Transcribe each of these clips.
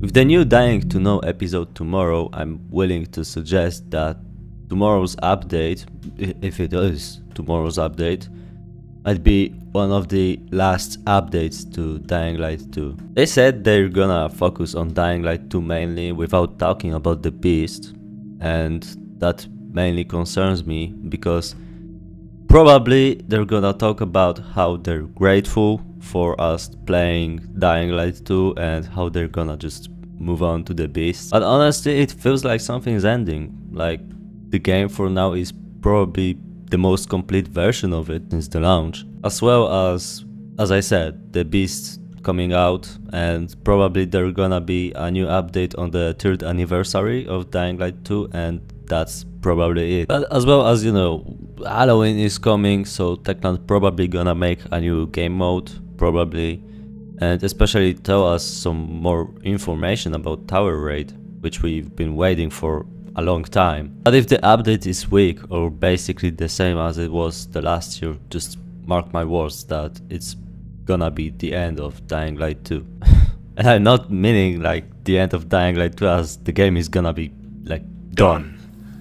With the new Dying 2 Know episode tomorrow, I'm willing to suggest that tomorrow's update, if it is tomorrow's update, might be one of the last updates to Dying Light 2. They said they're gonna focus on Dying Light 2 mainly without talking about the Beast, and that mainly concerns me because probably they're gonna talk about how they're grateful for us playing Dying Light 2 and how they're gonna just move on to the beast. But honestly, it feels like something's ending. Like the game for now is probably the most complete version of it since the launch. As well as, as I said, the beast coming out and probably there gonna be a new update on the third anniversary of Dying Light 2 and that's probably it. But as well as you know, Halloween is coming so Techland probably gonna make a new game mode, probably and especially tell us some more information about Tower Raid, which we've been waiting for a long time. But if the update is weak or basically the same as it was the last year, just mark my words that it's gonna be the end of Dying Light 2. and I'm not meaning like the end of Dying Light 2 as the game is gonna be like done,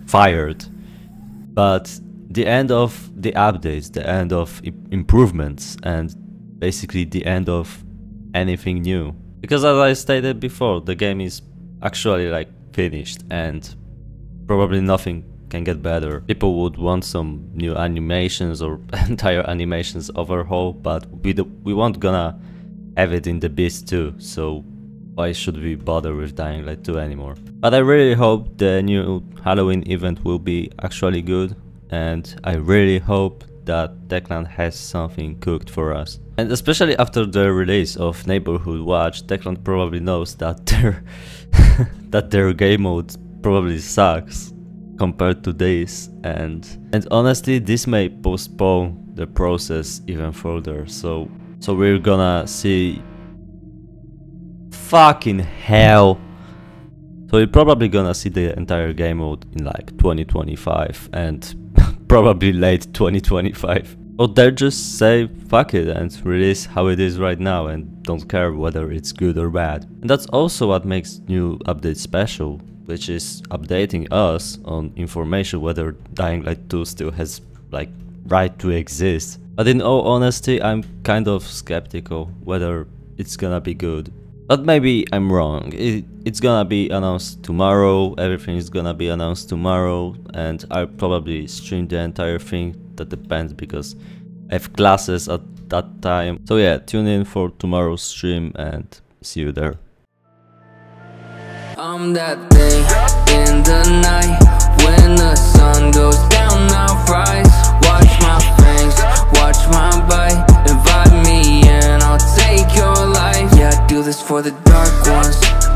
fired. But the end of the updates, the end of improvements and basically the end of anything new. Because as I stated before, the game is actually like finished and probably nothing can get better. People would want some new animations or entire animations overhaul, but we, do, we won't gonna have it in the Beast 2, so why should we bother with Dying Light 2 anymore? But I really hope the new Halloween event will be actually good, and I really hope that Techland has something cooked for us. And especially after the release of Neighborhood Watch, Techland probably knows that their that their game mode probably sucks compared to this. And and honestly this may postpone the process even further. So so we're gonna see fucking hell. So we're probably gonna see the entire game mode in like 2025 and probably late 2025. Or they'll just say fuck it and release how it is right now and don't care whether it's good or bad. And that's also what makes new updates special, which is updating us on information whether Dying Light 2 still has like right to exist. But in all honesty, I'm kind of skeptical whether it's gonna be good. But maybe I'm wrong. It, it's gonna be announced tomorrow, everything is gonna be announced tomorrow, and I'll probably stream the entire thing. That depends because I have classes at that time. So yeah, tune in for tomorrow's stream and see you there. I'm that thing in the night when the sun goes down, I'll. for the dark ones.